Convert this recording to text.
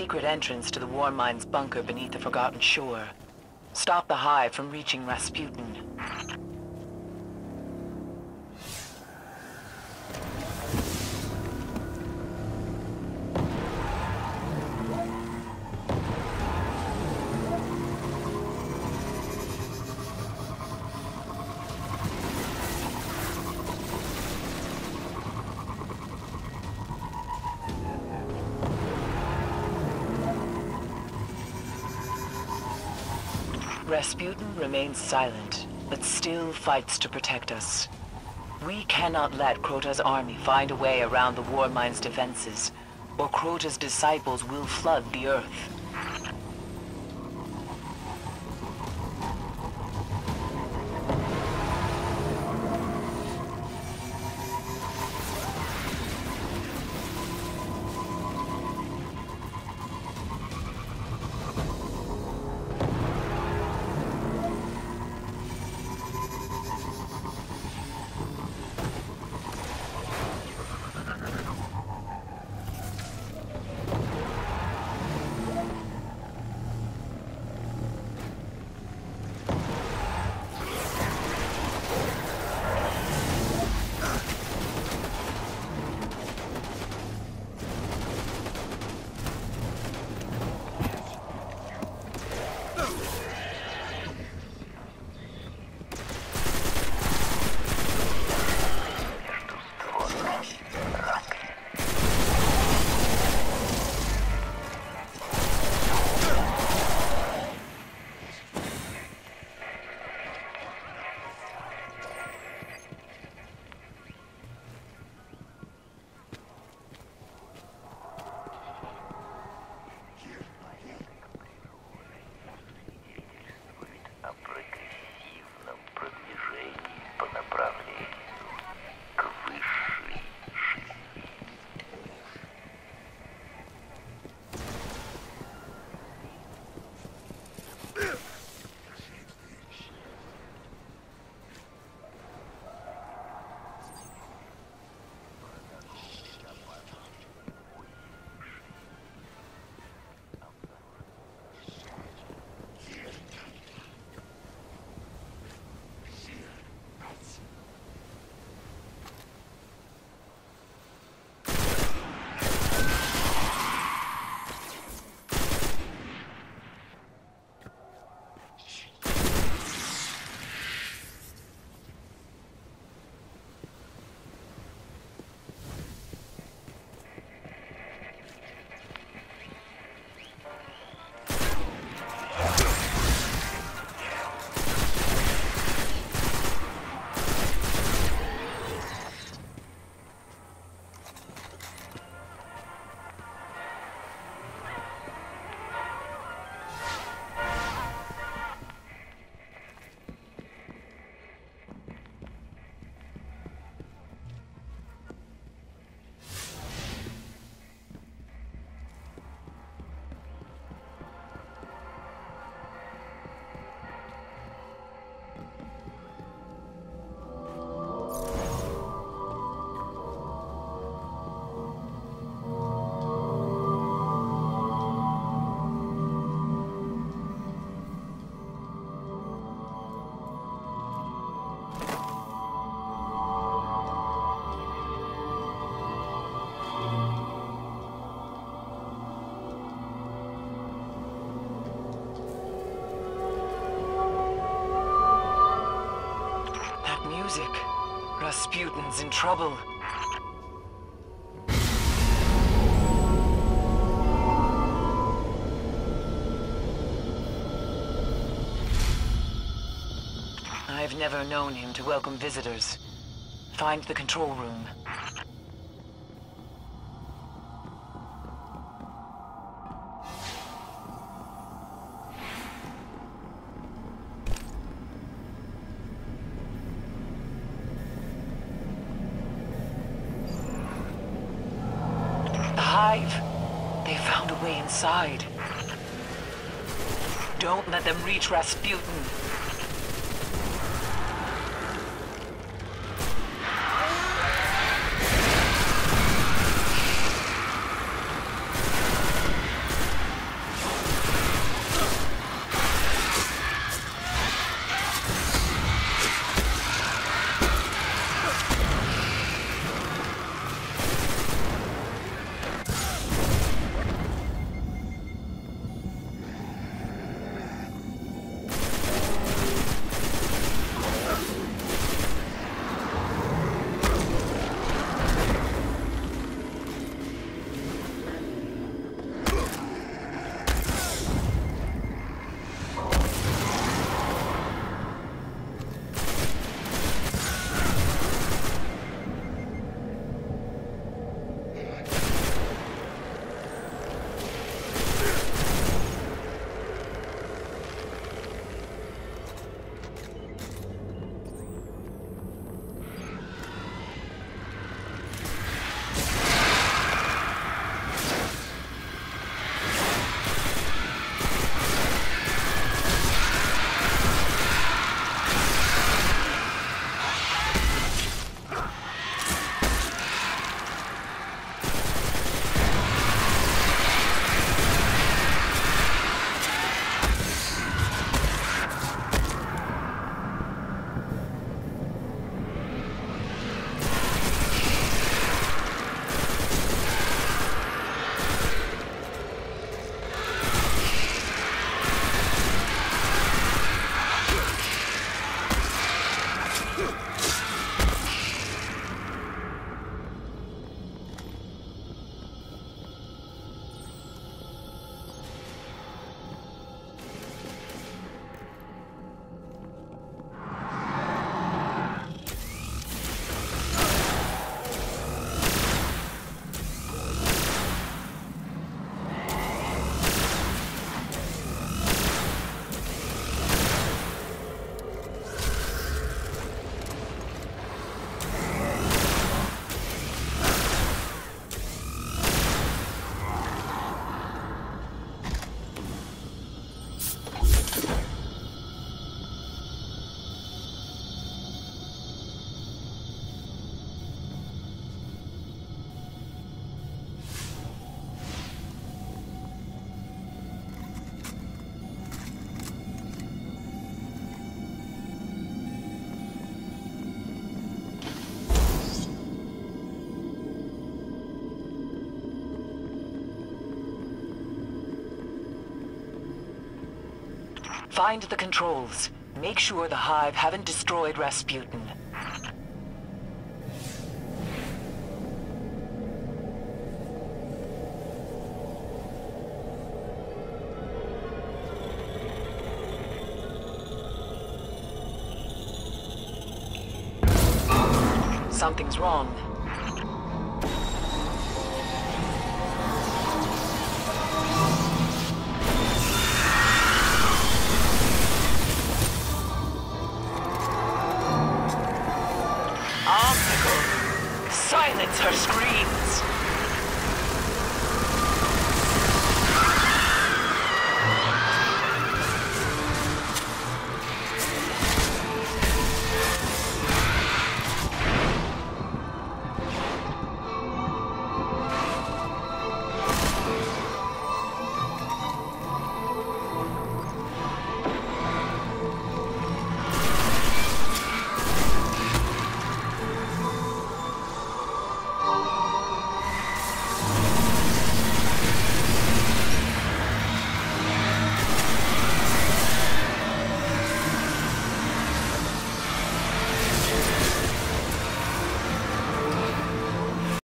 secret entrance to the Warmind's bunker beneath the Forgotten Shore. Stop the Hive from reaching Rasputin. Rasputin remains silent, but still fights to protect us. We cannot let Crota's army find a way around the Warmind's defenses, or Crota's disciples will flood the Earth. Rasputin's in trouble. I've never known him to welcome visitors. Find the control room. Hive. They found a way inside. Don't let them reach Rasputin. Find the controls. Make sure the Hive haven't destroyed Rasputin. Something's wrong. It's her scream.